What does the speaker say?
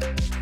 Bye.